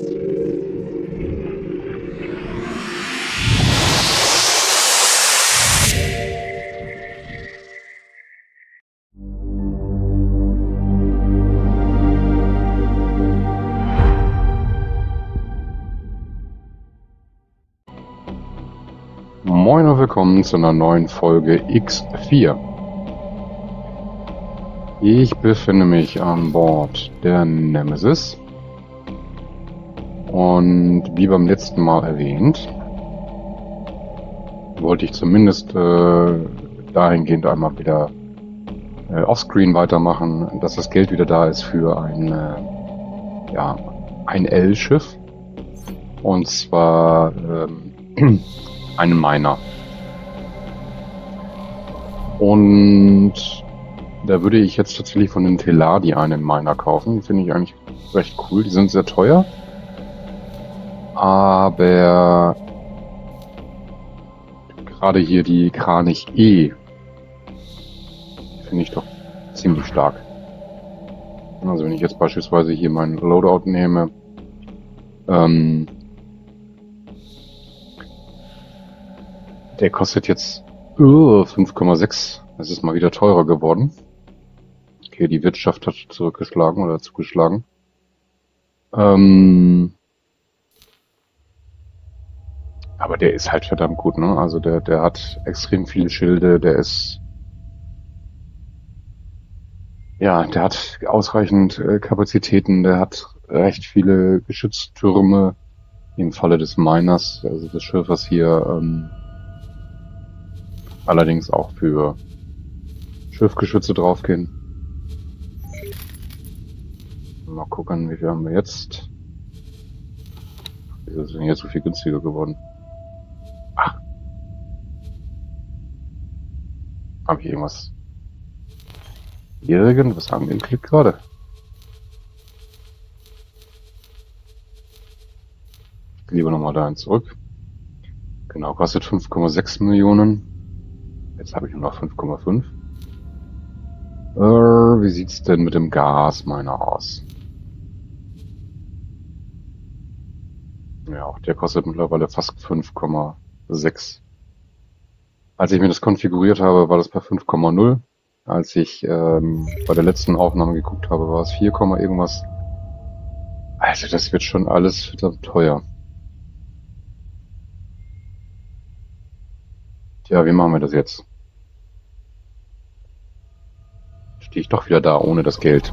Moin und willkommen zu einer neuen Folge X4. Ich befinde mich an Bord der Nemesis. Und wie beim letzten Mal erwähnt, wollte ich zumindest äh, dahingehend einmal wieder äh, offscreen weitermachen, dass das Geld wieder da ist für ein, äh, ja, ein L-Schiff. Und zwar ähm, einen Miner. Und da würde ich jetzt tatsächlich von den Teladi einen Miner kaufen. Finde ich eigentlich recht cool. Die sind sehr teuer. Aber gerade hier die Kranich E finde ich doch ziemlich stark. Also wenn ich jetzt beispielsweise hier meinen Loadout nehme, ähm, Der kostet jetzt uh, 5,6. Es ist mal wieder teurer geworden. Okay, die Wirtschaft hat zurückgeschlagen oder zugeschlagen. Ähm, aber der ist halt verdammt gut, ne? Also der, der hat extrem viele Schilde, der ist ja, der hat ausreichend äh, Kapazitäten, der hat recht viele Geschütztürme im Falle des Miners, also des Schiffers hier. Ähm, allerdings auch für Schiffgeschütze draufgehen. Mal gucken, wie viel haben wir jetzt? Wieso ist denn jetzt so viel günstiger geworden? Habe ich irgendwas? Irgendwas haben wir im Klick gerade. Lieber nochmal dahin zurück. Genau, kostet 5,6 Millionen. Jetzt habe ich nur noch 5,5. Äh, wie sieht's denn mit dem Gas meiner aus? Ja, auch der kostet mittlerweile fast 5,6. Als ich mir das konfiguriert habe, war das bei 5,0. Als ich ähm, bei der letzten Aufnahme geguckt habe, war es 4, irgendwas. Also das wird schon alles verdammt teuer. Tja, wie machen wir das jetzt? stehe ich doch wieder da ohne das Geld.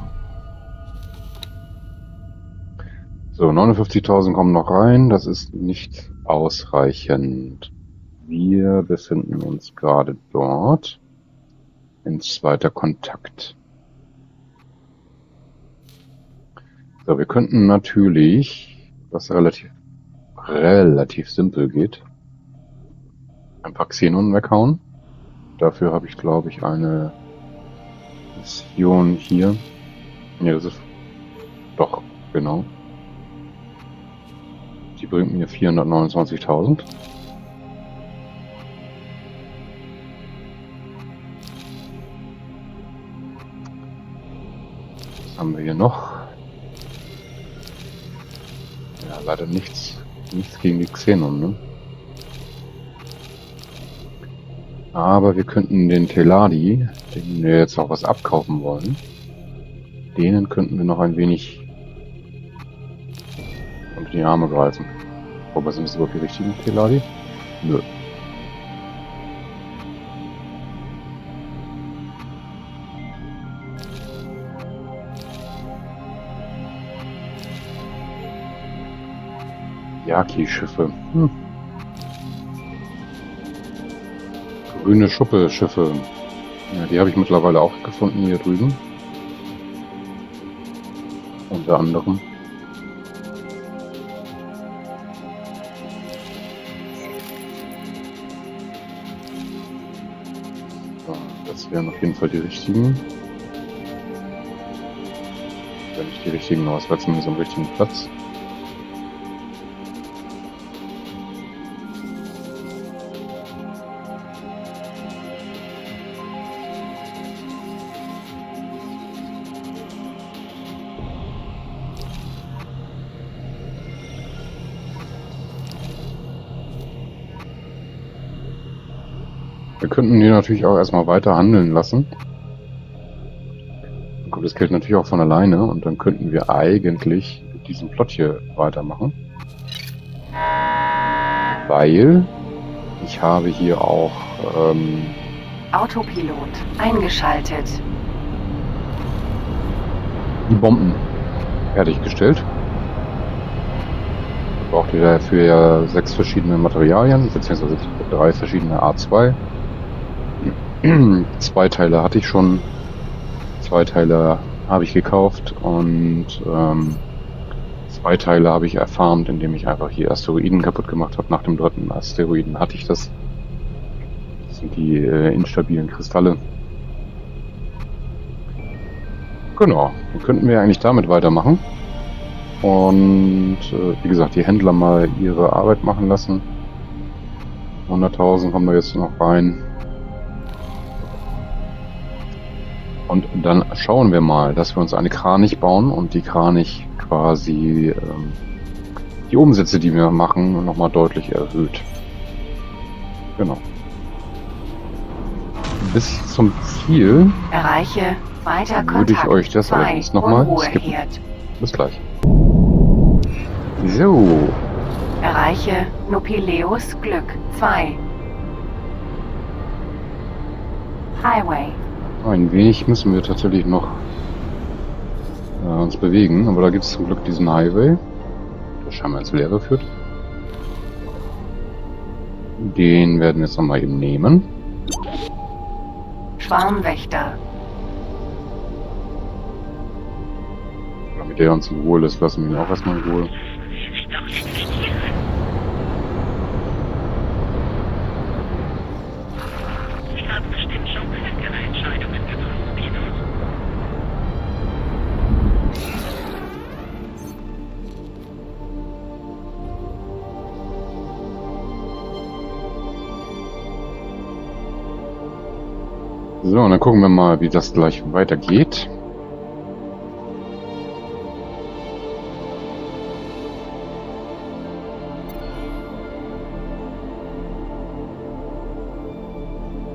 So, 59.000 kommen noch rein. Das ist nicht ausreichend. Wir befinden uns gerade dort. In zweiter Kontakt. So, wir könnten natürlich, was relativ, relativ simpel geht, ein paar Xenon weghauen. Dafür habe ich, glaube ich, eine Mission hier. Ja, das ist doch, genau. Die bringt mir 429.000. Haben wir hier noch? Ja, leider nichts. Nichts gegen die Xenon, ne? Aber wir könnten den Teladi, den wir jetzt auch was abkaufen wollen, denen könnten wir noch ein wenig unter die Arme greifen. Wobei sind das überhaupt die richtigen Teladi? Nö. Yaki-Schiffe. Hm. grüne Schiffe. Ja, die habe ich mittlerweile auch gefunden hier drüben. Unter anderem. das wären auf jeden Fall die richtigen. Wenn nicht die richtigen, war zumindest am richtigen Platz. Wir könnten die natürlich auch erstmal weiter handeln lassen. Dann kommt das Geld natürlich auch von alleine und dann könnten wir eigentlich diesen Plot hier weitermachen. Weil ich habe hier auch ähm, Autopilot eingeschaltet. die Bomben fertiggestellt. Braucht ihr dafür ja sechs verschiedene Materialien, beziehungsweise drei verschiedene A2. Zwei Teile hatte ich schon, zwei Teile habe ich gekauft und ähm, zwei Teile habe ich erfarmt, indem ich einfach hier Asteroiden kaputt gemacht habe. Nach dem dritten Asteroiden hatte ich das. Das sind die äh, instabilen Kristalle. Genau, dann könnten wir eigentlich damit weitermachen. Und äh, wie gesagt, die Händler mal ihre Arbeit machen lassen. 100.000 kommen da jetzt noch rein. Und dann schauen wir mal, dass wir uns eine Kranich bauen und die Kranich quasi ähm, die Umsätze, die wir machen, nochmal deutlich erhöht. Genau. Bis zum Ziel Erreiche weiter Kontakt. würde ich euch das allerdings nochmal skippen. Bis gleich. So, Erreiche Nopileus Glück 2. Highway. Ein wenig müssen wir tatsächlich noch äh, uns bewegen, aber da gibt es zum Glück diesen Highway, der scheinbar ins Leere führt. Den werden wir jetzt nochmal eben nehmen. Schwarmwächter. Damit der uns in Ruhe lässt, lassen wir ihn auch erstmal in Ruhe. So, und dann gucken wir mal, wie das gleich weitergeht.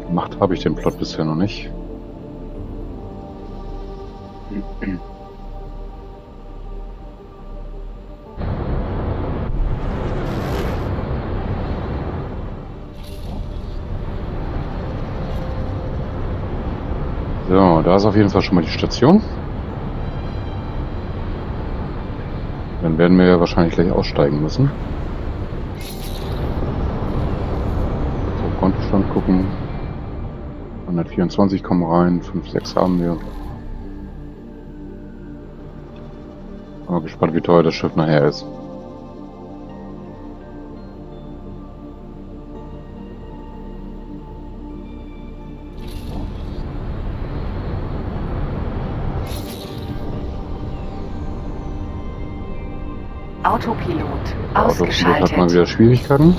Gemacht habe ich den Plot bisher noch nicht. So, da ist auf jeden Fall schon mal die Station. Dann werden wir ja wahrscheinlich gleich aussteigen müssen. So, Kontostand gucken. 124 kommen rein, 5, 6 haben wir. Mal gespannt, wie teuer das Schiff nachher ist. Autopilot hat Ausgeschaltet. wieder Schwierigkeiten.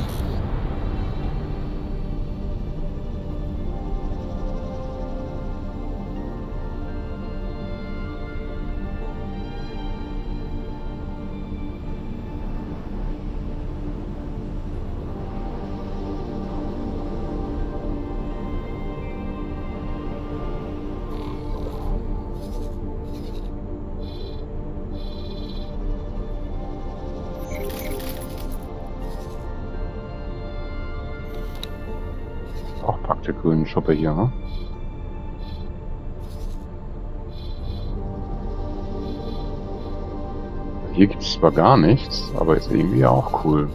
Zwar gar nichts, aber ist irgendwie auch cool.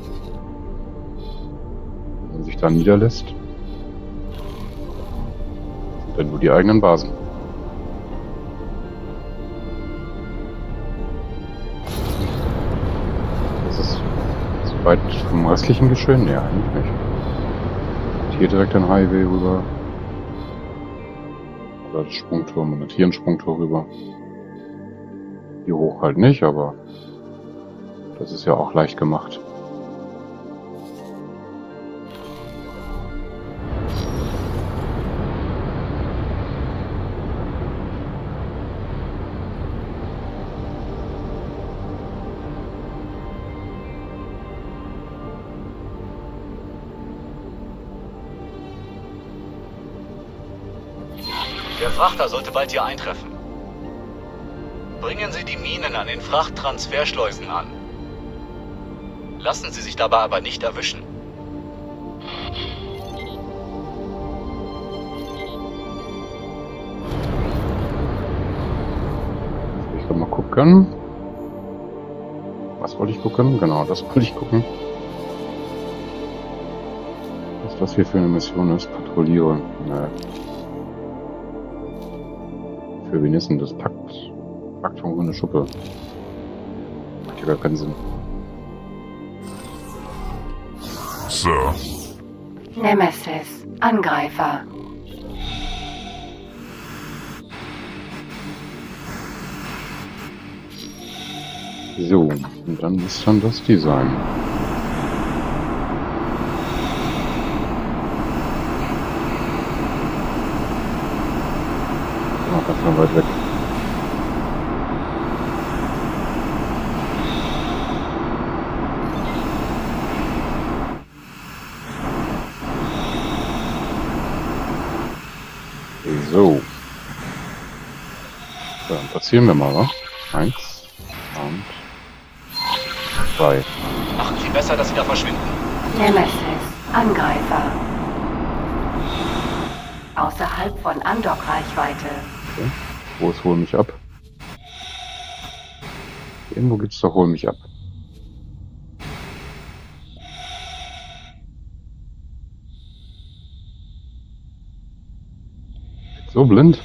Wenn man sich da niederlässt. Sind dann nur die eigenen Basen. Das ist weit vom restlichen Geschehen? Ja, eigentlich nicht. Hier direkt ein Highway rüber. Oder das Sprungturm und hier ein Sprungtor rüber. Hier hoch halt nicht, aber das ist ja auch leicht gemacht. Der Frachter sollte bald hier eintreffen. Bringen Sie die Minen an den Frachttransferschleusen an. Lassen Sie sich dabei aber nicht erwischen. Ich kann mal gucken. Was wollte ich gucken? Genau, das wollte ich gucken. Was das hier für eine Mission ist, patrouilliere. Ne. Für wen ist denn das? Packt, packt von eine Schuppe. Macht ja gar keinen Sinn. Sir, Nemesis. Angreifer. So, und dann ist dann das Design. Oh, ganz mal weit weg. So. Platzieren wir mal, wa? Eins und zwei. Machen Sie besser, dass Sie da verschwinden. Nemesis. Angreifer. Außerhalb von Andock-Reichweite. Okay. Wo ist Hol mich ab? Irgendwo gibt's doch Hol mich ab. So blind.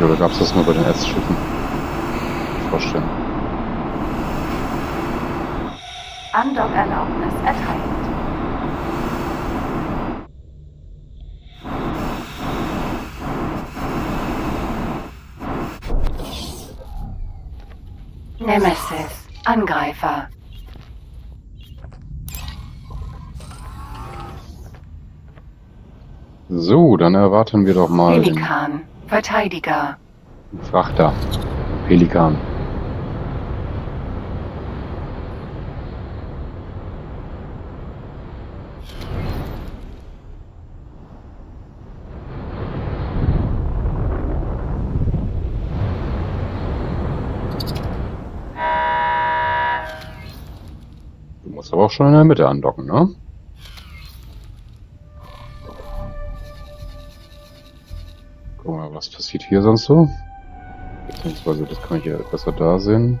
Nicht, oder gab's das nur bei den S-Schiffen? Vorstellen. Andock-Erlaubnis erteilt. Nemesis. Angreifer. So, dann erwarten wir doch mal Pelikan. Verteidiger. Frachter. Pelikan. Du musst aber auch schon in der Mitte andocken, ne? Was passiert hier sonst so. Beziehungsweise, das kann ich ja besser da sehen.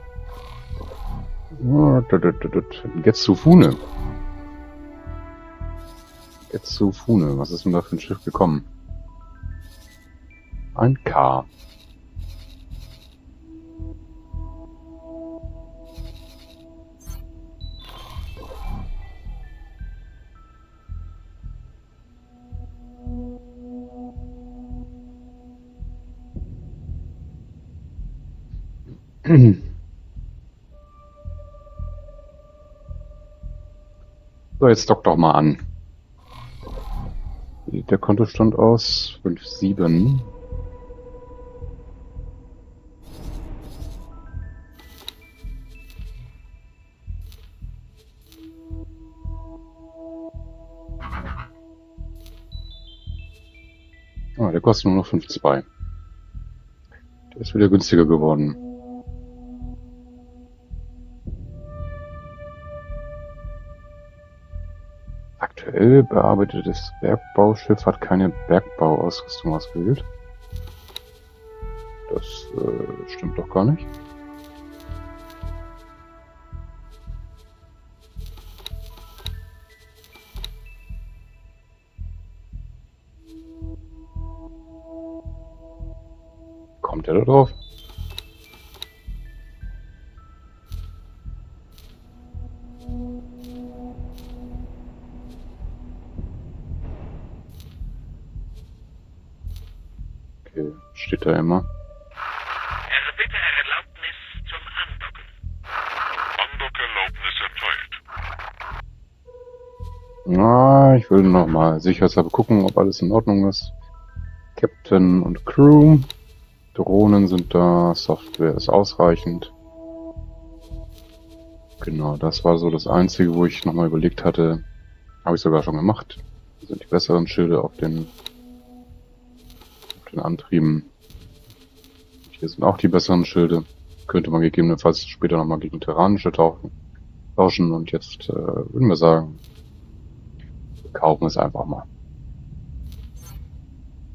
Jetzt zu Fune. Jetzt zu Fune. Was ist denn da für ein Schiff gekommen? Ein K. So, jetzt dock doch mal an. Der Kontostand aus? 5,7. Ah, der kostet nur noch 5,2. Der ist wieder günstiger geworden. Aktuell bearbeitetes Bergbauschiff hat keine Bergbauausrüstung ausgewählt. Das äh, stimmt doch gar nicht. Mal sicherheitshalber gucken, ob alles in Ordnung ist. Captain und Crew. Drohnen sind da, Software ist ausreichend. Genau, das war so das Einzige, wo ich nochmal überlegt hatte. Habe ich sogar schon gemacht. Das sind die besseren Schilde auf den, auf den Antrieben. Hier sind auch die besseren Schilde. Könnte man gegebenenfalls später nochmal gegen Terranische tauchen, tauschen. Und jetzt äh, würden wir sagen, kaufen es einfach mal.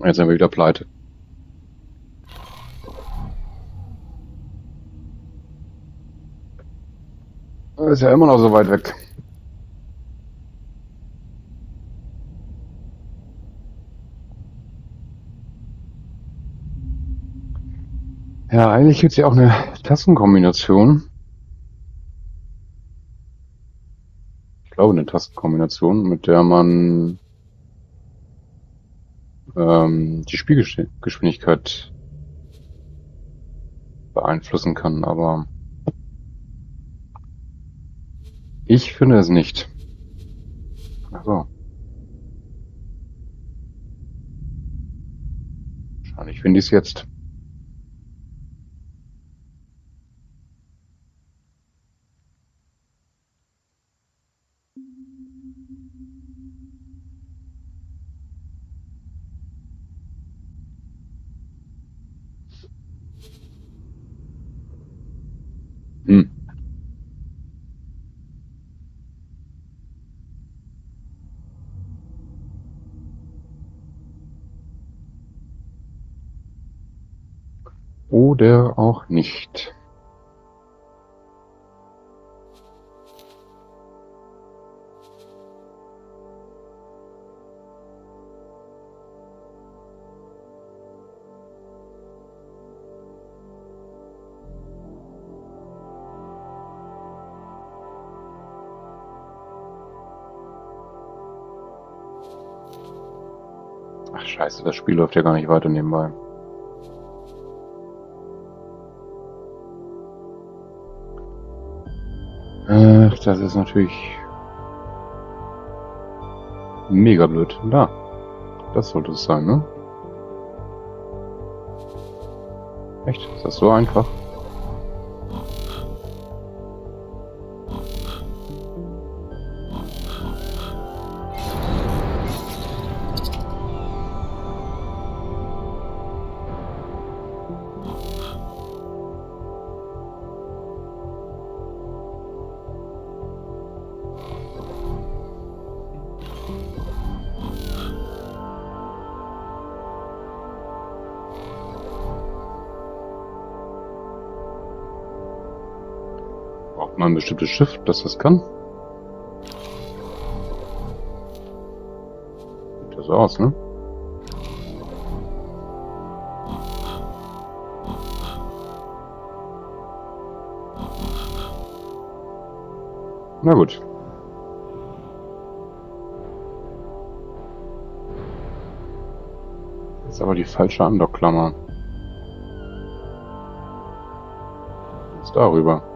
Jetzt sind wir wieder pleite. Ist ja immer noch so weit weg. Ja, eigentlich gibt's ja auch eine Tastenkombination. Glaube, eine Tastenkombination, mit der man ähm, die Spielgeschwindigkeit beeinflussen kann, aber ich finde es nicht. Ach so. Wahrscheinlich finde ich es jetzt. Hm. Oder auch nicht. Ach scheiße, das Spiel läuft ja gar nicht weiter nebenbei. Das ist natürlich mega blöd. Da. Das sollte es sein, ne? Echt? Ist das so einfach? Bestimmtes Schiff, das das kann? Sieht ja aus, ne? Na gut. Ist aber die falsche Andockklammer. Jetzt darüber.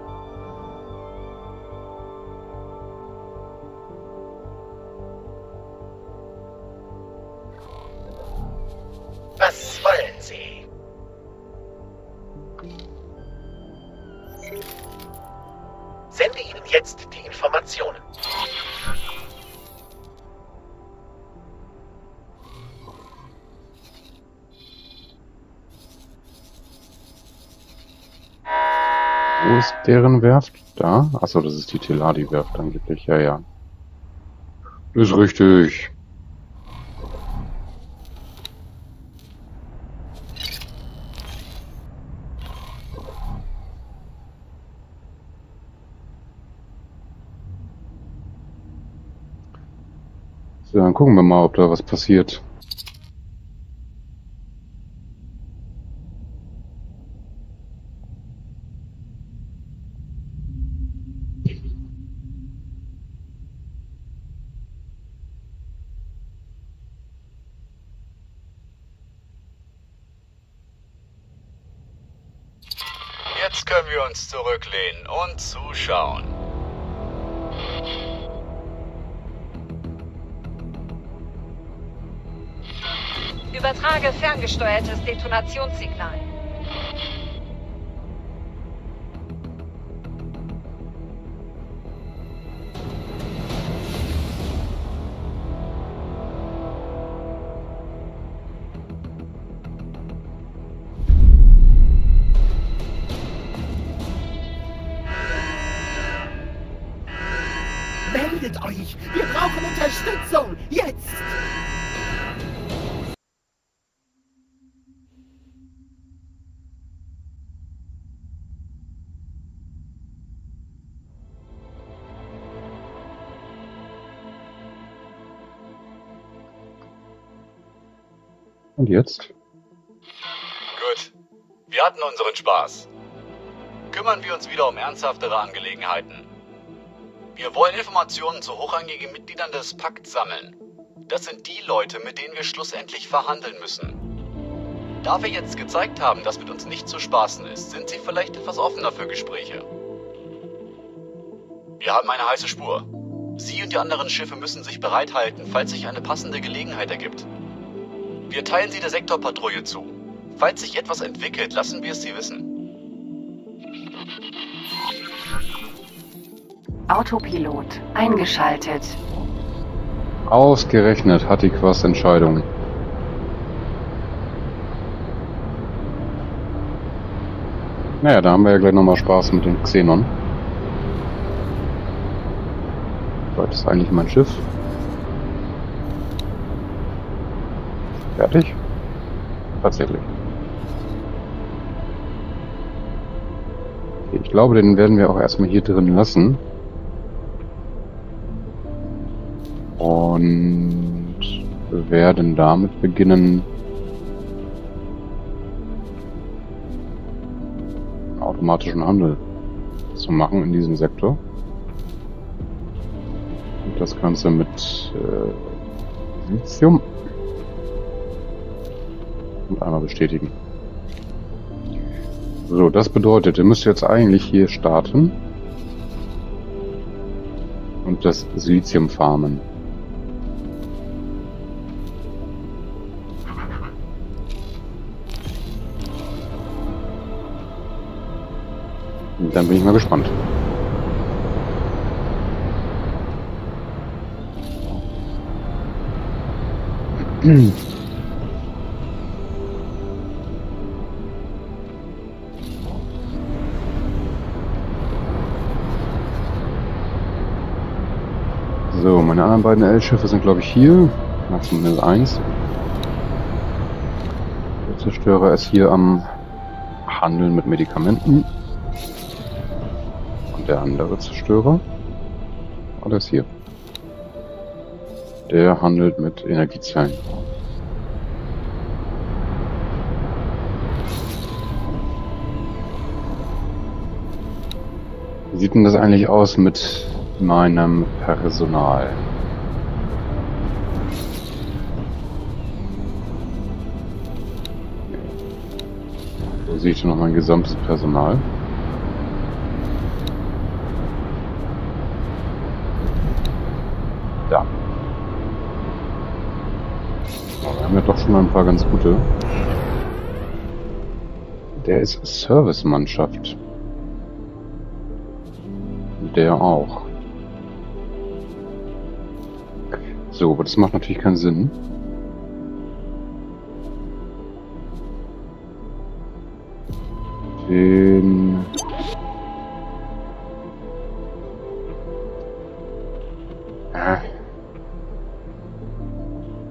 Achso, das ist die Teladi-Werft angeblich. Ja, ja. Ist richtig. So, dann gucken wir mal, ob da was passiert. Jetzt können wir uns zurücklehnen und zuschauen. Übertrage ferngesteuertes Unterstützung! Jetzt? Gut. Wir hatten unseren Spaß. Kümmern wir uns wieder um ernsthaftere Angelegenheiten. Wir wollen Informationen zu hochrangigen Mitgliedern des Pakts sammeln. Das sind die Leute, mit denen wir schlussendlich verhandeln müssen. Da wir jetzt gezeigt haben, dass mit uns nicht zu spaßen ist, sind sie vielleicht etwas offener für Gespräche. Wir haben eine heiße Spur. Sie und die anderen Schiffe müssen sich bereithalten, falls sich eine passende Gelegenheit ergibt. Wir teilen sie der Sektorpatrouille zu. Falls sich etwas entwickelt, lassen wir es sie wissen. Autopilot eingeschaltet. Ausgerechnet hat die Quast Entscheidung. Naja, da haben wir ja gleich nochmal Spaß mit dem Xenon. Das ist eigentlich mein Schiff. Fertig? Tatsächlich. Ich glaube, den werden wir auch erstmal hier drin lassen. Und werden damit beginnen, automatischen Handel zu machen in diesem Sektor. Und das Ganze mit äh, Lithium. Und einmal bestätigen. So, das bedeutet, ihr müsst jetzt eigentlich hier starten. Und das Silizium farmen. Dann bin ich mal gespannt. So, anderen beiden L-Schiffe sind glaube ich hier. Maximal 1. Der Zerstörer ist hier am Handeln mit Medikamenten. Und der andere Zerstörer? Oh, ist hier. Der handelt mit Energiezellen. Wie sieht denn das eigentlich aus mit meinem Personal? Sehe ich noch mein gesamtes Personal. Da. Oh, wir haben ja doch schon ein paar ganz gute. Der ist Servicemannschaft. Der auch. So, aber das macht natürlich keinen Sinn. Den... Äh.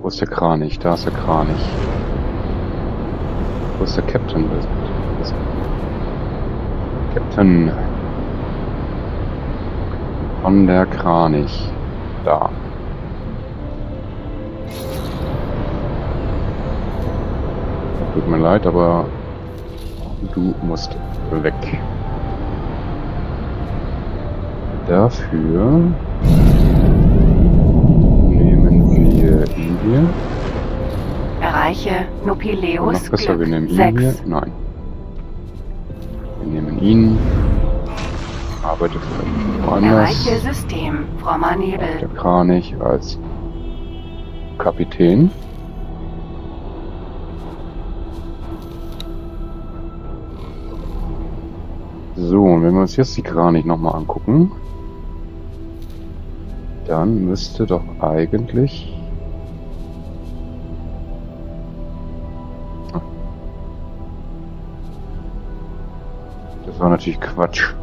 Wo ist der Kranich? Da ist der Kranich. Wo ist der Captain? Ist Captain. Von der Kranich. Da. Tut mir leid, aber du musst weg. Dafür nehmen wir ihn hier. Erreiche Nopileus noch besser, wir nehmen ihn hier. 6. Nein. Wir nehmen ihn. Arbeitet vielleicht woanders. Erreiche System, frommer Der Nebel. Kranich als Kapitän. So, und wenn wir uns jetzt die Kranich nochmal angucken, dann müsste doch eigentlich... Das war natürlich Quatsch.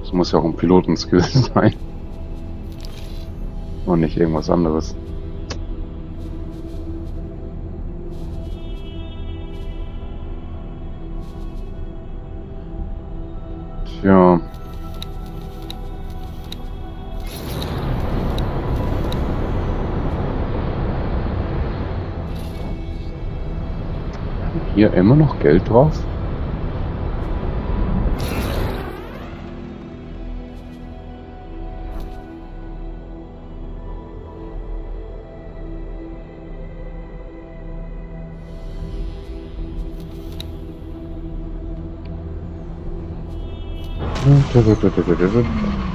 Das muss ja auch ein Pilotenskill sein. Und nicht irgendwas anderes. Hier immer noch Geld drauf?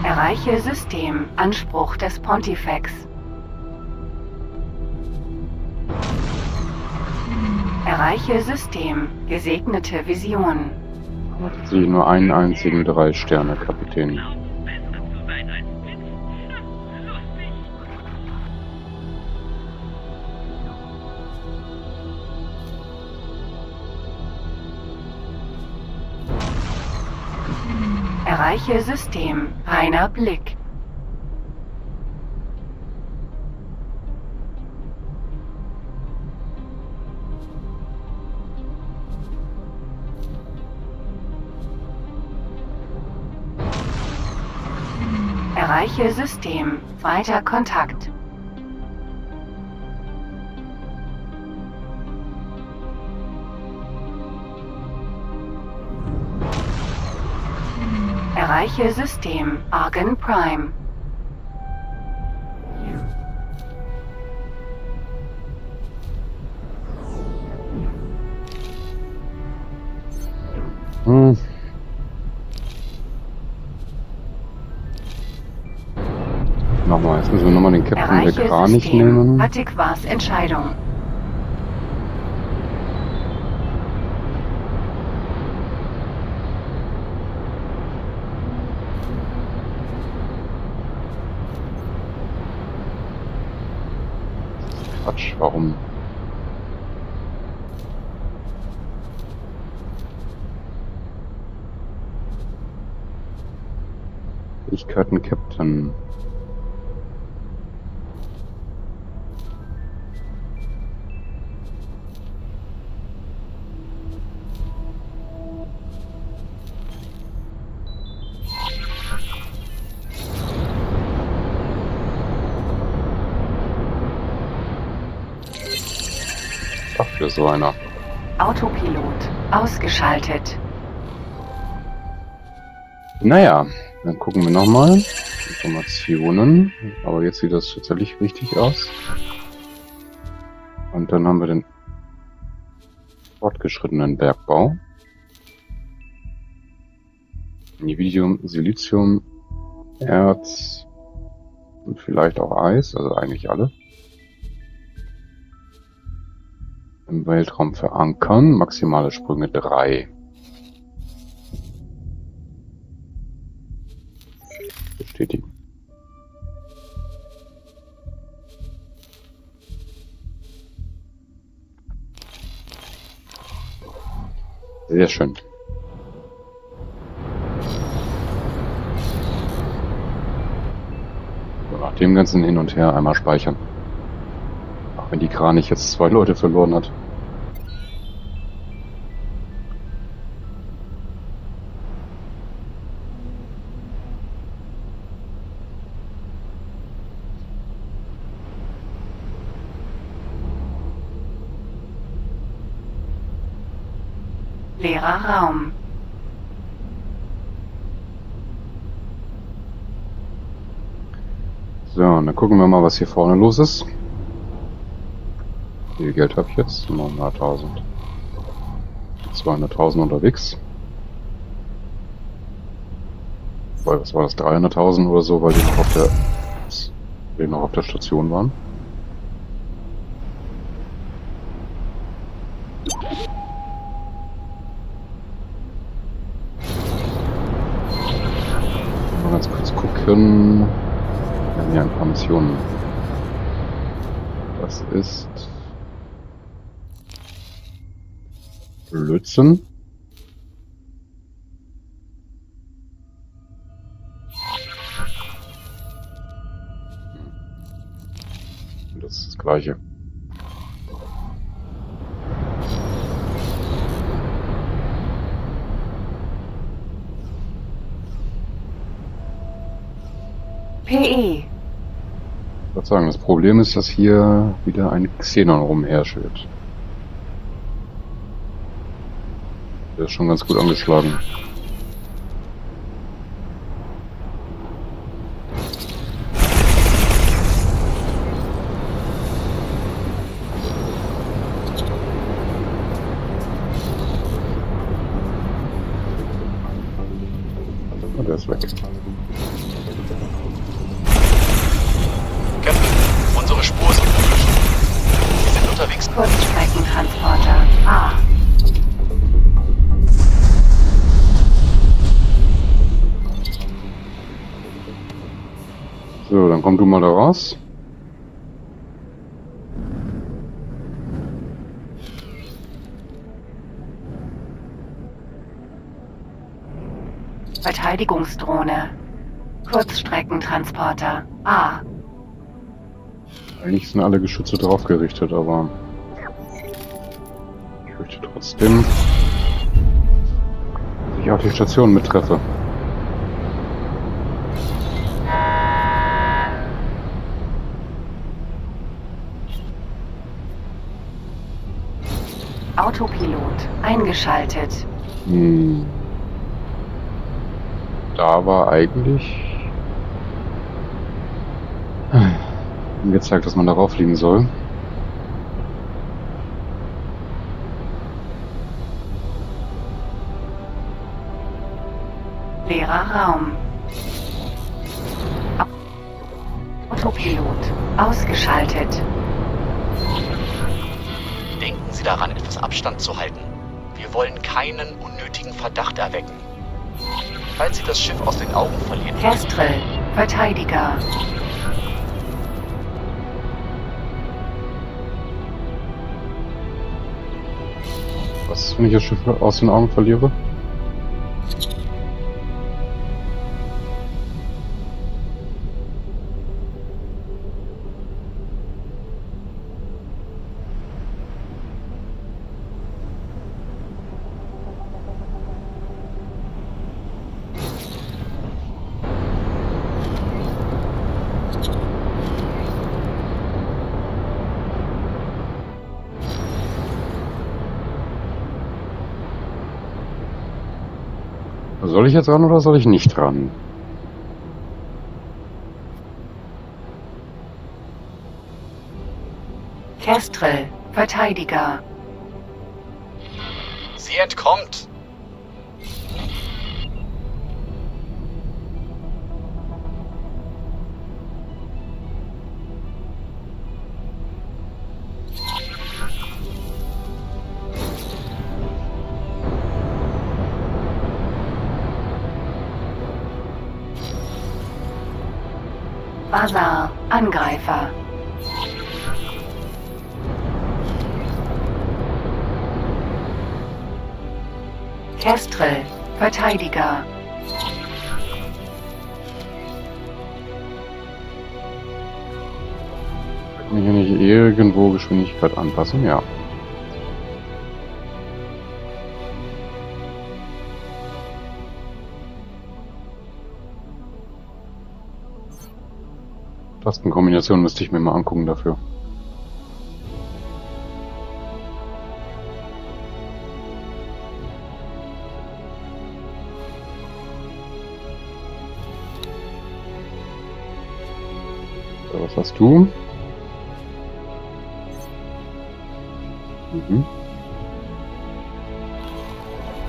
Erreiche System. Anspruch des Pontifex. System. Gesegnete Vision. Ich nur einen einzigen Blitz. Ha, Lustig. Erreiche System. Reiner Blick. Erreiche System. Weiter Kontakt. Erreiche System. Argon Prime. Hm. Nochmal, jetzt müssen wir nochmal den Captain der Kranich nehmen. Attikwas Entscheidung. Quatsch, warum? Fähigkeiten Captain. So einer. Autopilot. Ausgeschaltet. Naja, dann gucken wir nochmal. Informationen. Aber jetzt sieht das tatsächlich richtig aus. Und dann haben wir den fortgeschrittenen Bergbau. Iridium, Silizium, Erz und vielleicht auch Eis, also eigentlich alle. Im Weltraum verankern, maximale Sprünge 3. Bestätigen. Sehr schön. So, nach dem ganzen Hin und Her einmal speichern. Auch wenn die Kranich jetzt zwei Leute verloren hat. Leerer Raum. So, und dann gucken wir mal, was hier vorne los ist. Geld habe ich jetzt? 900.000. 200.000 unterwegs. Weil, was war das? 300.000 oder so, weil die noch auf der, die noch auf der Station waren. Mal ganz kurz gucken. Wir haben hier ein paar Missionen. Das ist Blödsinn. gleiche. PE. Ich würde sagen, das Problem ist, dass hier wieder ein Xenon rumherschwirrt. Der ist schon ganz gut angeschlagen. Sind alle Geschütze drauf gerichtet, aber ich fürchte trotzdem, dass ich auch die Station mittreffe. Autopilot eingeschaltet. Hm. Da war eigentlich gezeigt, dass man darauf fliegen soll. Leerer Raum. Autopilot ausgeschaltet. Denken Sie daran, etwas Abstand zu halten. Wir wollen keinen unnötigen Verdacht erwecken. Falls Sie das Schiff aus den Augen verlieren, Kestrel, Verteidiger. Wenn ich das Schiff aus den Augen verliere? Soll ich jetzt ran oder soll ich nicht ran? Kestrel, Verteidiger. sie entkommt. Verteidiger. Kann ich nicht irgendwo Geschwindigkeit anpassen? Ja. Tastenkombination müsste ich mir mal angucken dafür. Was hast du? Mhm.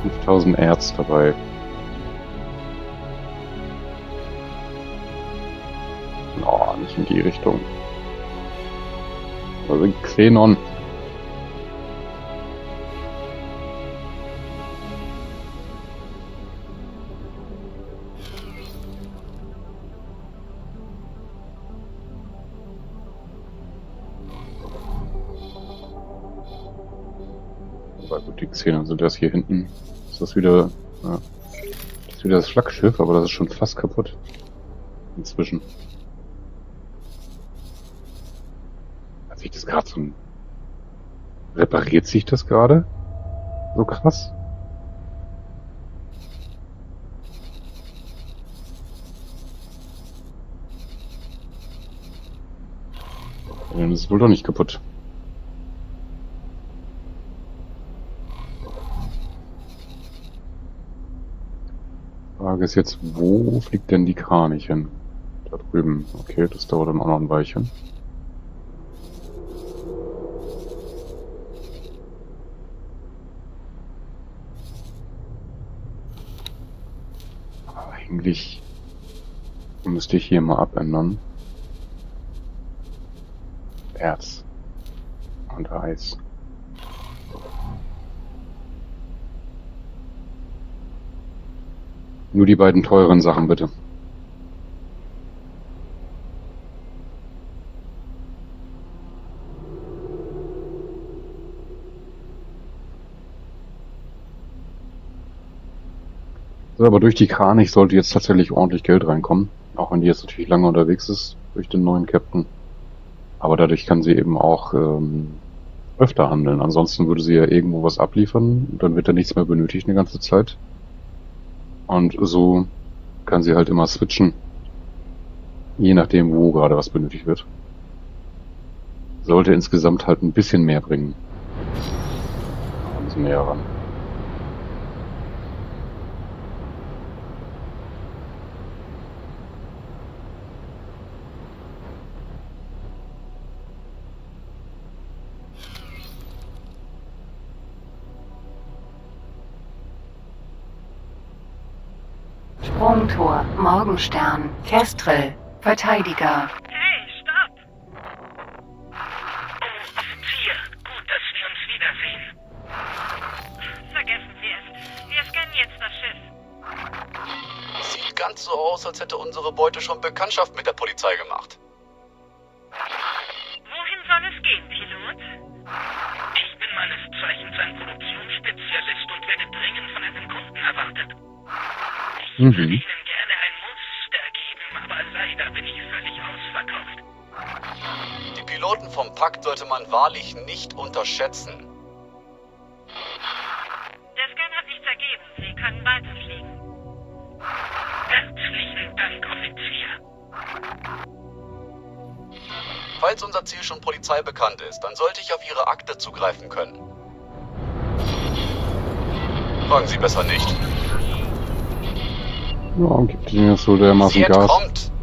5000 Erz dabei. Oh, nicht in die Richtung. Also Xenon. Das hier hinten. Ist das wieder, ja, das ist wieder das Flaggschiff, aber das ist schon fast kaputt. Inzwischen. Als ich so ein... Repariert sich das gerade? So krass? Dann ist wohl doch nicht kaputt. Frage ist jetzt, wo fliegt denn die Kranich hin? Da drüben. Okay, das dauert dann auch noch ein Weilchen. Eigentlich müsste ich hier mal abändern. Erz und Eis. Nur die beiden teuren Sachen bitte. So, aber durch die Kranich sollte jetzt tatsächlich ordentlich Geld reinkommen. Auch wenn die jetzt natürlich lange unterwegs ist durch den neuen Captain. Aber dadurch kann sie eben auch ähm, öfter handeln. Ansonsten würde sie ja irgendwo was abliefern, dann wird da nichts mehr benötigt eine ganze Zeit. Und so kann sie halt immer switchen. Je nachdem, wo gerade was benötigt wird. Sollte insgesamt halt ein bisschen mehr bringen. Ein bisschen mehr ran. Sprungtor, Morgenstern, Kestrel, Verteidiger. Hey, stopp! Oh, Offizier, gut, dass wir uns wiedersehen. Vergessen Sie es. Wir scannen jetzt das Schiff. Sieht ganz so aus, als hätte unsere Beute schon Bekanntschaft mit der Polizei gemacht. Wohin soll es gehen, Pilot? Ich bin meines Zeichens ein Produktionsspezialist und werde dringend von einem Kunden erwartet. Ich Mhm. Piloten vom Pakt sollte man wahrlich nicht unterschätzen. Der Scan hat nichts ergeben. Sie können weiterfliegen. Herzlichen Dank, Offizier. Falls unser Ziel schon Polizei bekannt ist, dann sollte ich auf Ihre Akte zugreifen können. Fragen Sie besser nicht. Ja, gibt ihnen jetzt so dermaßen Gas. entkommt!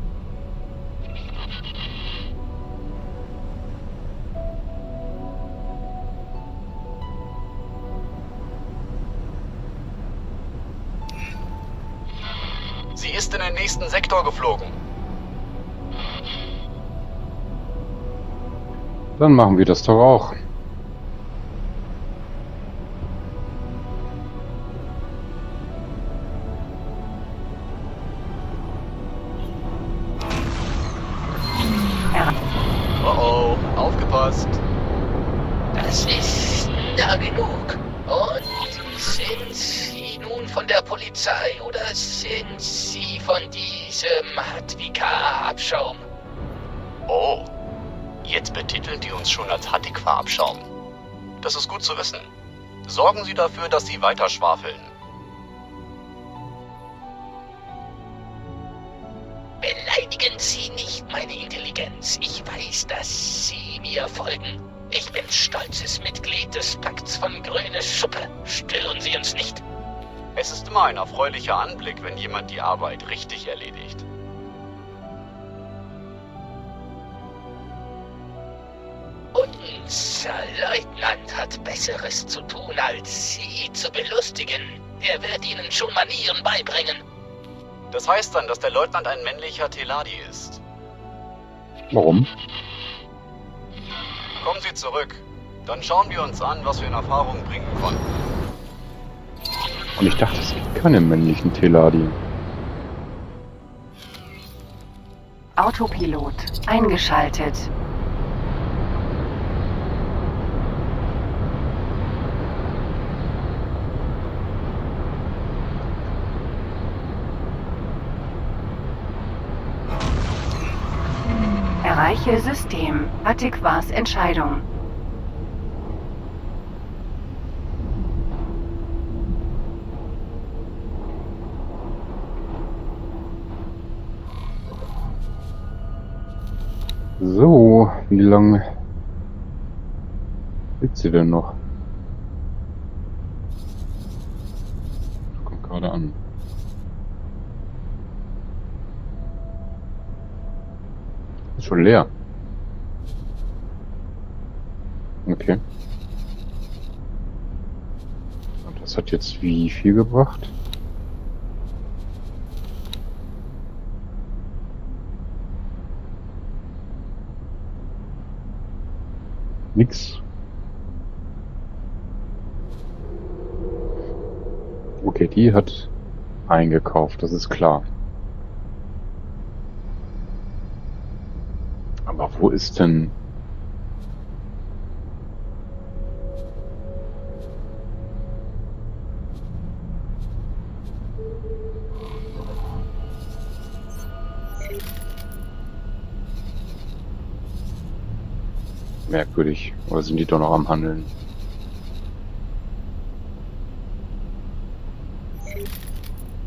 Dann machen wir das doch auch. Weiter schwafeln. Beleidigen Sie nicht meine Intelligenz. Ich weiß, dass Sie mir folgen. Ich bin stolzes Mitglied des Pakts von Grüne Schuppe. Stören Sie uns nicht. Es ist immer ein erfreulicher Anblick, wenn jemand die Arbeit richtig erledigt. Schon Manieren beibringen. Das heißt dann, dass der Leutnant ein männlicher Teladi ist. Warum? Kommen Sie zurück. Dann schauen wir uns an, was wir in Erfahrung bringen konnten. Und ich dachte, es gibt keine männlichen Teladi. Autopilot eingeschaltet. gleiche System. Atiquas Entscheidung. So, wie lange sitzt sie denn noch? Kommt gerade an. Ist schon leer. Okay. Und das hat jetzt wie viel gebracht? Nix. Okay, die hat eingekauft, das ist klar. Aber wo ist denn... Merkwürdig. Oder sind die doch noch am Handeln?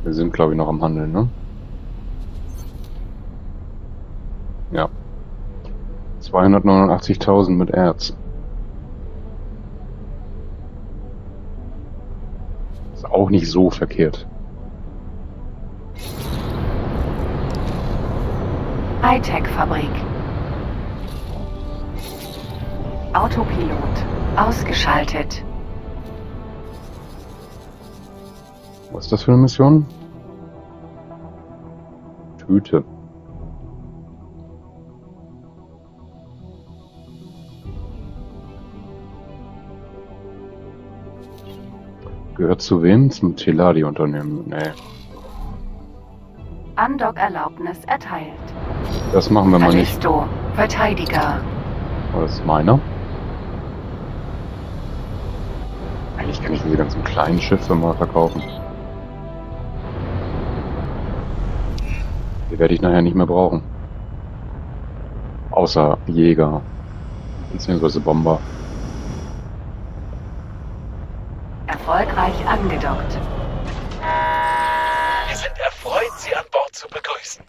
Wir sind, glaube ich, noch am Handeln, ne? 289.000 mit Erz. Ist auch nicht so verkehrt. Hightech-Fabrik. Autopilot. Ausgeschaltet. Was ist das für eine Mission? Tüte. Gehört zu wem? Zum Teladi-Unternehmen. Nee, Andock-Erlaubnis erteilt. das machen wir mal nicht. Callisto. Verteidiger. Oh, das ist meiner. Eigentlich kann ich diese ganzen kleinen Schiffe mal verkaufen. Die werde ich nachher nicht mehr brauchen. Außer Jäger. Beziehungsweise Bomber. Erfolgreich angedockt. Wir sind erfreut, Sie an Bord zu begrüßen.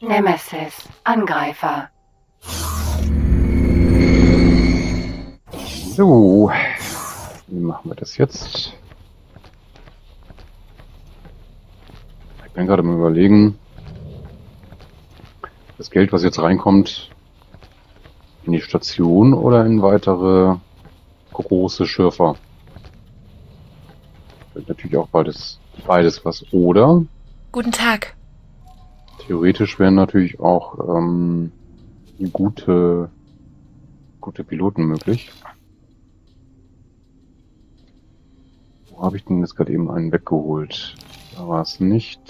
Nemesis. Angreifer. So. Wie machen wir das jetzt? Ich bin gerade mal überlegen. Das Geld, was jetzt reinkommt, in die Station oder in weitere große Schürfer. Natürlich auch beides, beides was. Oder Guten Tag. theoretisch wären natürlich auch ähm, gute, gute Piloten möglich. Wo habe ich denn jetzt gerade eben einen weggeholt? Da war es nicht.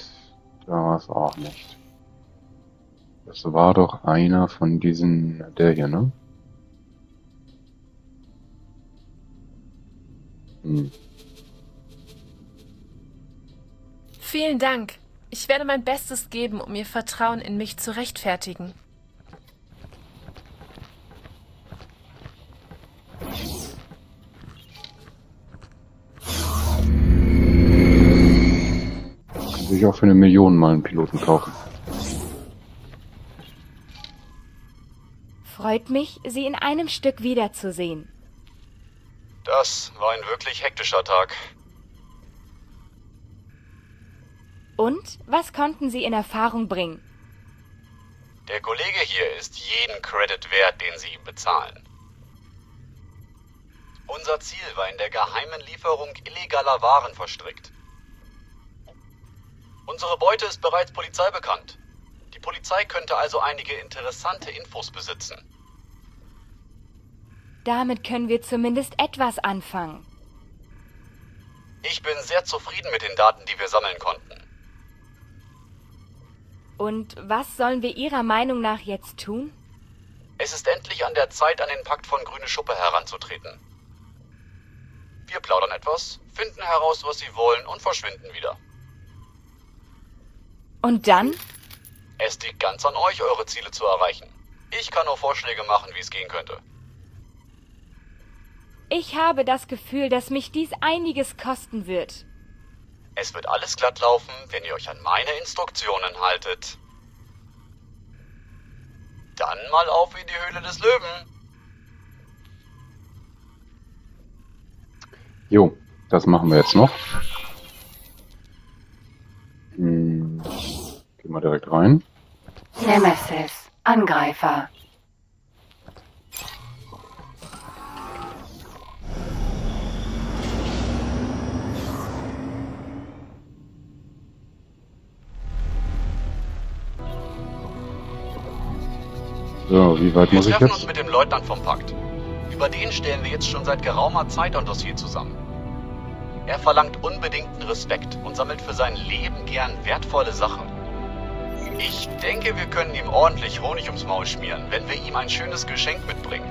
Da war es auch nicht. Das war doch einer von diesen, der hier, ne? Hm. Vielen Dank. Ich werde mein Bestes geben, um Ihr Vertrauen in mich zu rechtfertigen. Kann sich auch für eine Million mal einen Piloten kaufen. Freut mich, Sie in einem Stück wiederzusehen. Das war ein wirklich hektischer Tag. Und was konnten Sie in Erfahrung bringen? Der Kollege hier ist jeden Credit wert, den Sie ihm bezahlen. Unser Ziel war in der geheimen Lieferung illegaler Waren verstrickt. Unsere Beute ist bereits Polizei bekannt. Die Polizei könnte also einige interessante Infos besitzen. Damit können wir zumindest etwas anfangen. Ich bin sehr zufrieden mit den Daten, die wir sammeln konnten. Und was sollen wir Ihrer Meinung nach jetzt tun? Es ist endlich an der Zeit, an den Pakt von Grüne Schuppe heranzutreten. Wir plaudern etwas, finden heraus, was sie wollen und verschwinden wieder. Und dann? Es liegt ganz an euch, eure Ziele zu erreichen. Ich kann nur Vorschläge machen, wie es gehen könnte. Ich habe das Gefühl, dass mich dies einiges kosten wird. Es wird alles glatt laufen, wenn ihr euch an meine Instruktionen haltet. Dann mal auf in die Höhle des Löwen. Jo, das machen wir jetzt noch. Hm, gehen wir direkt rein. Nemesis. Angreifer. So, wie weit Wir muss ich treffen uns jetzt? mit dem Leutnant vom Pakt. Über den stellen wir jetzt schon seit geraumer Zeit ein Dossier zusammen. Er verlangt unbedingten Respekt und sammelt für sein Leben gern wertvolle Sachen. Ich denke, wir können ihm ordentlich Honig ums Maul schmieren, wenn wir ihm ein schönes Geschenk mitbringen.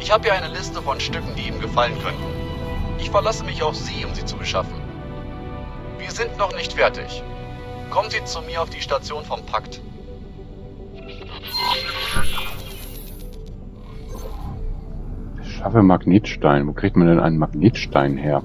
Ich habe hier eine Liste von Stücken, die ihm gefallen könnten. Ich verlasse mich auf Sie, um sie zu beschaffen. Wir sind noch nicht fertig. Kommen Sie zu mir auf die Station vom Pakt. Schaffe Magnetstein. Wo kriegt man denn einen Magnetstein her?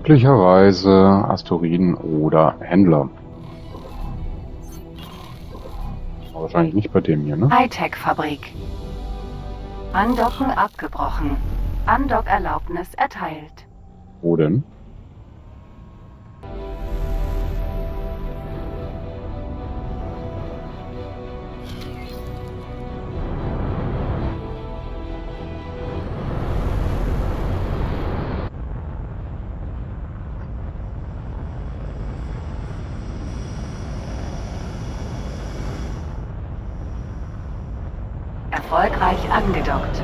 Üblicherweise Asteroiden oder Händler. Aber wahrscheinlich nicht bei dem hier, ne? Hightech-Fabrik. Andocken abgebrochen. Andockerlaubnis erteilt. Wo denn? Erfolgreich angedockt.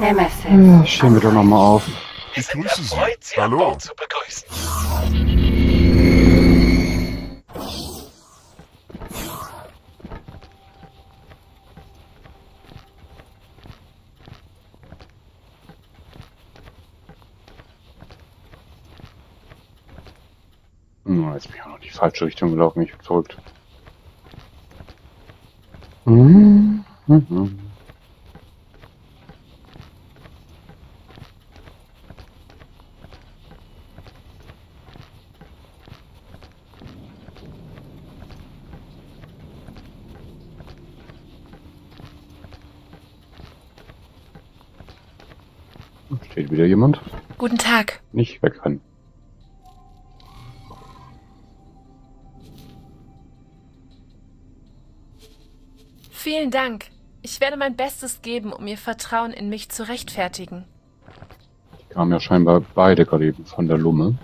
Nemesis. Ja, stehen wir doch nochmal auf. Wir sind grüße Sie. Hallo. Bord zu begrüßen. Hm, jetzt bin ich auch noch in die falsche Richtung gelaufen. Ich bin verrückt. Mhm. Mhm. Steht wieder jemand? Guten Tag. Nicht wegrennen. Vielen Dank. Ich werde mein Bestes geben, um Ihr Vertrauen in mich zu rechtfertigen. Die kamen ja scheinbar beide gerade eben von der Lumme.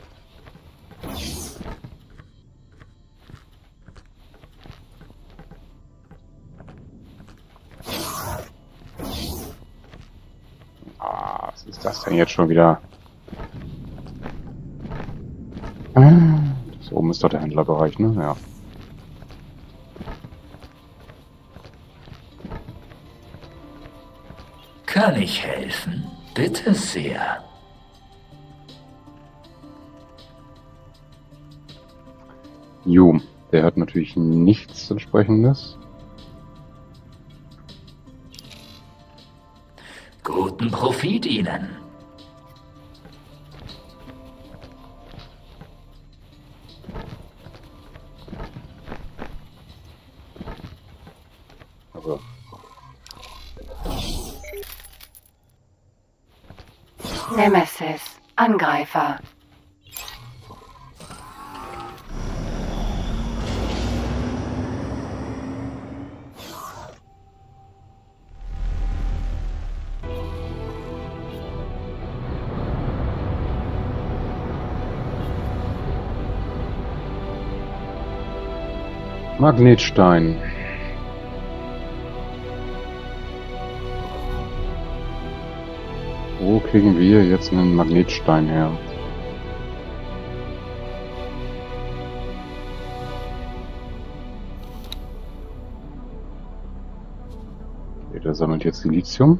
Ah, was ist das denn jetzt schon wieder? Ah, Das oben ist doch der Händlerbereich, ne? Ja. Kann ich helfen? Bitte sehr. Jo, der hat natürlich nichts entsprechendes. Guten Profit Ihnen. Nemesis. Angreifer. Magnetstein. kriegen wir jetzt einen Magnetstein her? Der sammelt jetzt Silizium.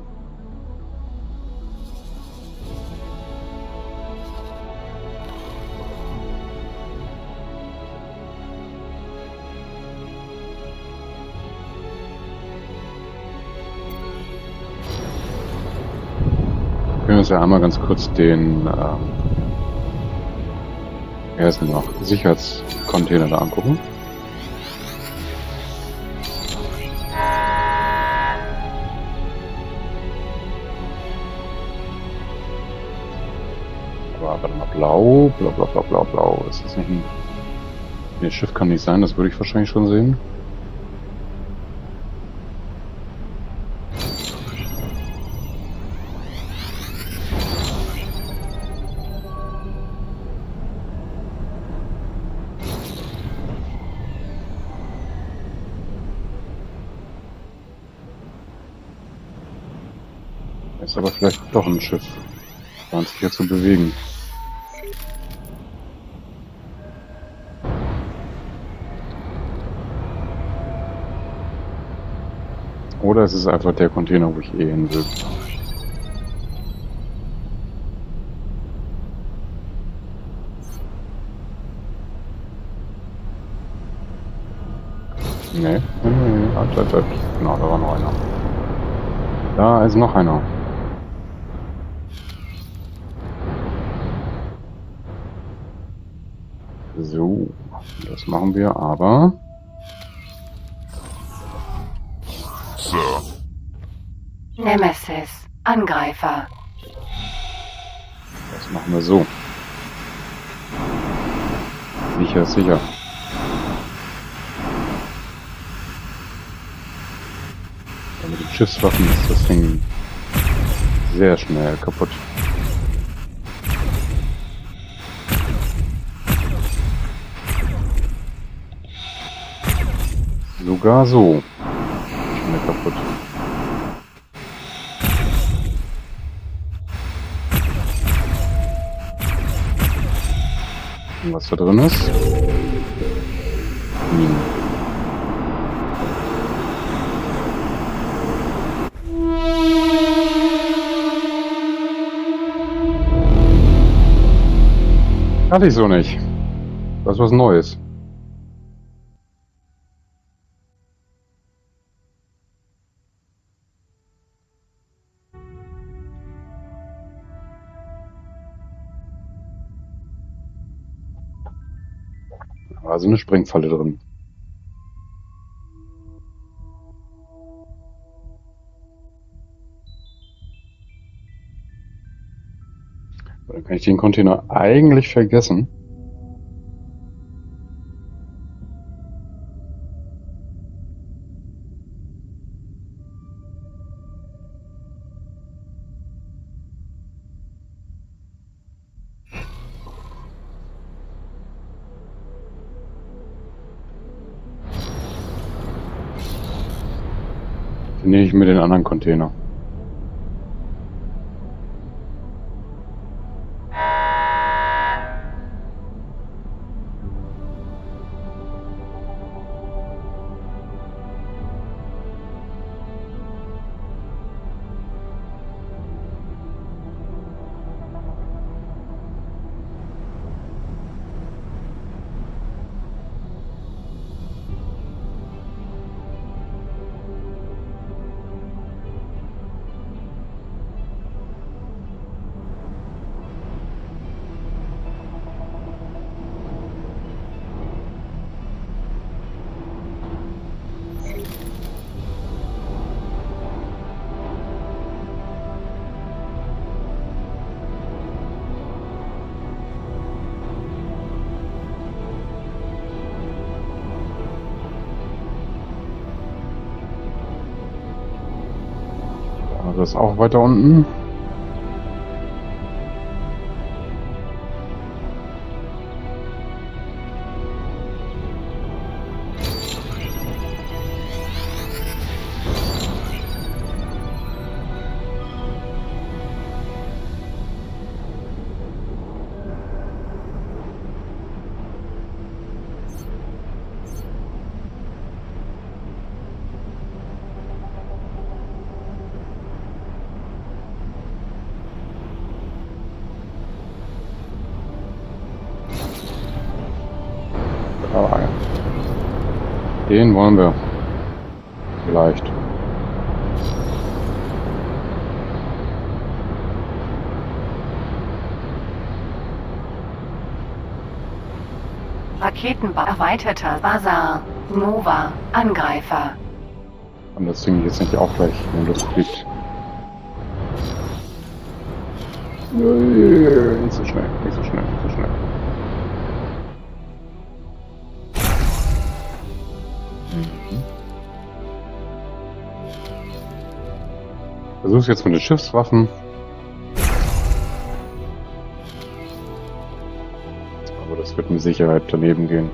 Wir einmal ganz kurz den, ähm, wer ist noch, Sicherheitscontainer da angucken. Aber warte mal, blau, blau, blau, blau, blau, blau. Ist das nicht ein... Nee, Schiff kann nicht sein, das würde ich wahrscheinlich schon sehen. Ist aber vielleicht doch ein Schiff. Scheint sich hier zu bewegen. Oder es ist einfach der Container, wo ich eh hin will. Nee, nee, nee, halt, halt, halt. Genau, da war noch einer. Da ist noch einer. So, das machen wir aber. Sir. Nemesis. Angreifer. Das machen wir so. Sicher, ist sicher. Ja, mit den Schiffswaffen ist das Ding sehr schnell kaputt. Sogar so. Schnell kaputt. Und was da drin ist? Minen. Hatte ich so nicht. Das ist was Neues. Also eine Sprengfalle drin. Dann kann ich den Container eigentlich vergessen. Ich mir den anderen Container. Auch weiter unten. Den wollen wir. Vielleicht. Raketenbau erweiterter Basar. Nova. Angreifer. Und das Ding jetzt nicht auch gleich in Luft fliegt. Nicht so schnell, nicht so schnell, nicht so schnell. Versuch's jetzt mit den Schiffswaffen. Aber das wird mit Sicherheit daneben gehen.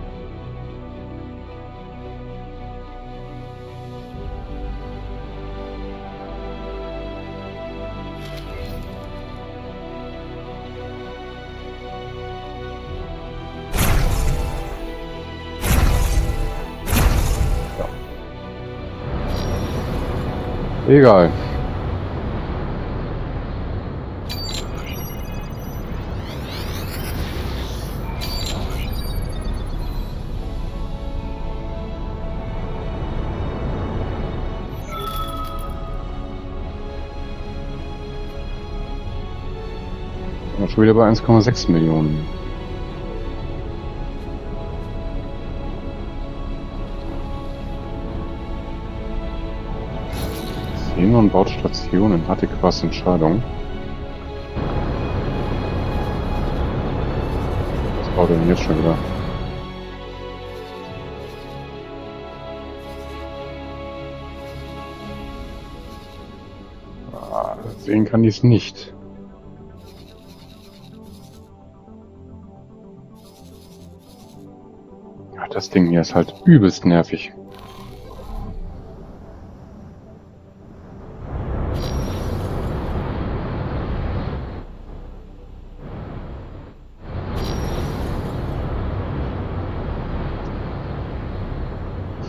Egal. Schon wieder bei 1,6 Millionen. Xenon baut Stationen. Hatte Quas Entscheidung. Was baut er denn jetzt schon wieder? Ah, sehen kann ich es nicht. Das Ding hier ist halt übelst nervig.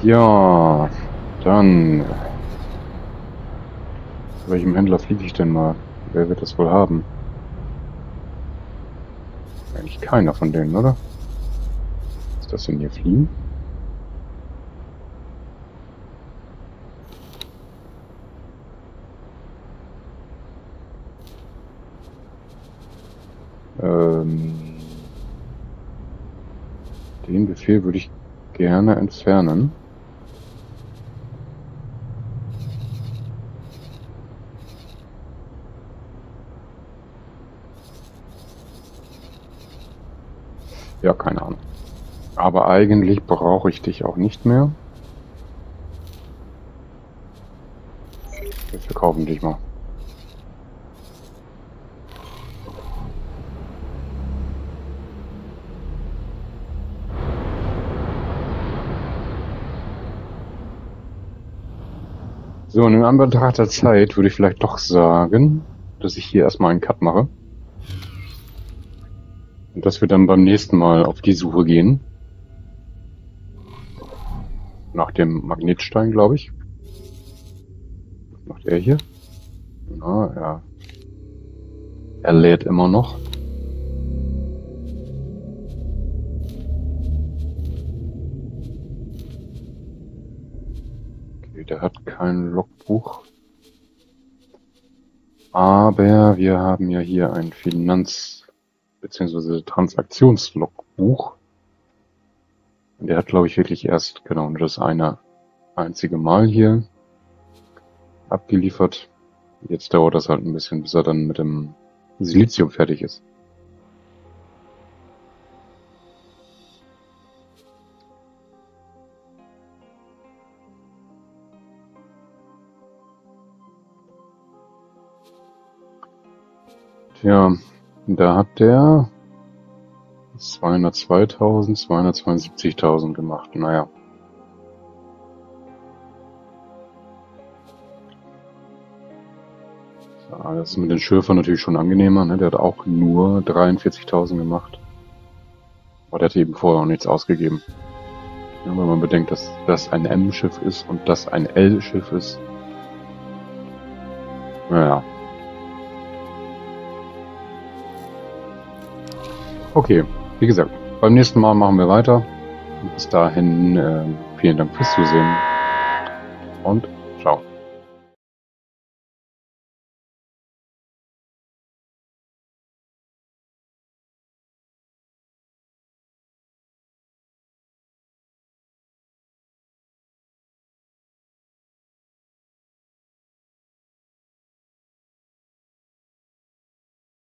Ja, dann. Zu welchem Händler fliege ich denn mal? Wer wird das wohl haben? Eigentlich keiner von denen, oder? Ist das denn hier fliegen? Ähm, den Befehl würde ich gerne entfernen. Ja, keine Ahnung. Aber eigentlich brauche ich dich auch nicht mehr. Wir verkaufen dich mal. So, und in Anbetracht der Zeit würde ich vielleicht doch sagen, dass ich hier erstmal einen Cut mache. Und dass wir dann beim nächsten Mal auf die Suche gehen. Nach dem Magnetstein, glaube ich. Was macht er hier? Na, ja. Er lädt immer noch. Okay, der hat kein Logbuch. Aber wir haben ja hier ein Finanz- bzw. Transaktionslogbuch. Der hat, glaube ich, wirklich erst, genau, nur das eine einzige Mal hier abgeliefert. Jetzt dauert das halt ein bisschen, bis er dann mit dem Silizium fertig ist. Tja, da hat der 202.000, 272.000 gemacht. Naja. Ja, das ist mit den Schürfern natürlich schon angenehmer. Ne? Der hat auch nur 43.000 gemacht. Aber der hat eben vorher auch nichts ausgegeben. Ja, wenn man bedenkt, dass das ein M-Schiff ist und das ein L-Schiff ist. Naja. Okay, wie gesagt, beim nächsten Mal machen wir weiter. Bis dahin, äh, vielen Dank fürs Zusehen und